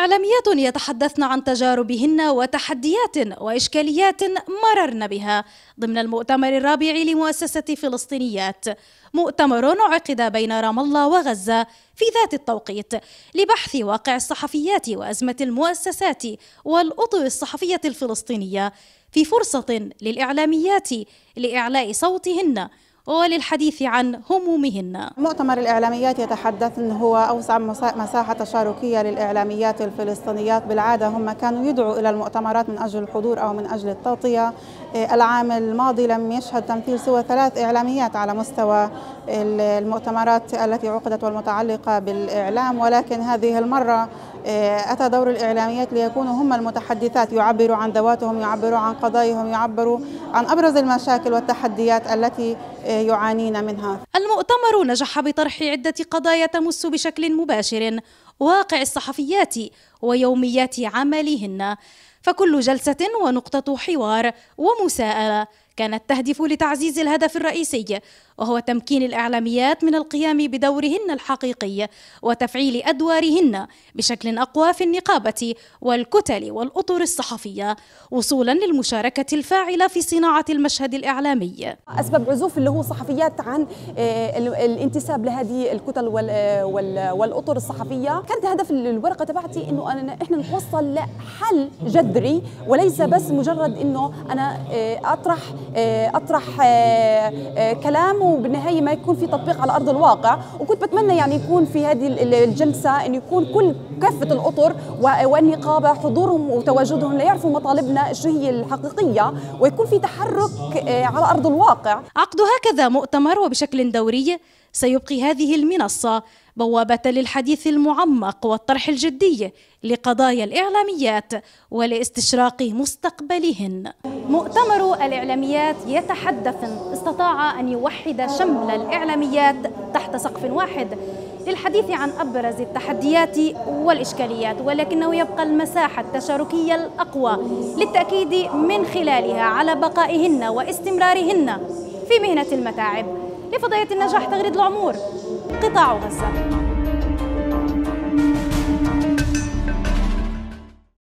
إعلاميات يتحدثن عن تجاربهن وتحديات وإشكاليات مررن بها ضمن المؤتمر الرابع لمؤسسة فلسطينيات. مؤتمر عقد بين رام الله وغزة في ذات التوقيت لبحث واقع الصحفيات وأزمة المؤسسات والأطر الصحفية الفلسطينية في فرصة للإعلاميات لإعلاء صوتهن وللحديث عن همومهن. مؤتمر الإعلاميات يتحدث أنه هو أوسع مساحة تشاركية للإعلاميات الفلسطينيات. بالعادة هم كانوا يدعوا إلى المؤتمرات من أجل الحضور أو من أجل التغطية. إيه، العام الماضي لم يشهد تمثيل سوى ثلاث إعلاميات على مستوى المؤتمرات التي عقدت والمتعلقة بالإعلام. ولكن هذه المرة إيه، أتى دور الإعلاميات ليكونوا هم المتحدثات. يعبروا عن ذواتهم يعبروا عن قضاياهم يعبروا عن أبرز المشاكل والتحديات التي يعانين منها. المؤتمر نجح بطرح عدة قضايا تمس بشكل مباشر. واقع الصحفيات ويوميات عملهن فكل جلسة ونقطة حوار ومساءلة كانت تهدف لتعزيز الهدف الرئيسي وهو تمكين الإعلاميات من القيام بدورهن الحقيقي وتفعيل أدوارهن بشكل أقوى في النقابة والكتل والأطر الصحفية وصولا للمشاركة الفاعلة في صناعة المشهد الإعلامي. أسباب عزوف اللي هو صحفيات عن آه، الانتساب لهذه الكتل والأطر الصحفية. كانت هدف الورقة تبعتي إنه أنا إحنا نتوصل لحل جذري وليس بس مجرد إنه أنا آه، أطرح آه، أطرح كلام وبالنهاية ما يكون في تطبيق على أرض الواقع. وكنت بتمنى يعني يكون في هذه الجلسة انه يكون كل كافة الأطر والنقابه حضورهم وتواجدهم ليعرفوا مطالبنا شو هي الحقيقية ويكون في تحرك آه، على أرض الواقع. عقد هكذا مؤتمر وبشكل دوري سيبقي هذه المنصة. بوابة للحديث المعمق والطرح الجدي لقضايا الإعلاميات ولاستشراق مستقبلهن. مؤتمر الإعلاميات يتحدث استطاع أن يوحد شمل الإعلاميات تحت سقف واحد للحديث عن أبرز التحديات والإشكاليات ولكنه يبقى المساحة التشاركية الأقوى للتأكيد من خلالها على بقائهن واستمرارهن في مهنة المتاعب. لفضية النجاح تغريد العمور قطاع غزة.